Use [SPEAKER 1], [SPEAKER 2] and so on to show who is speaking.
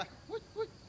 [SPEAKER 1] Nè, ui.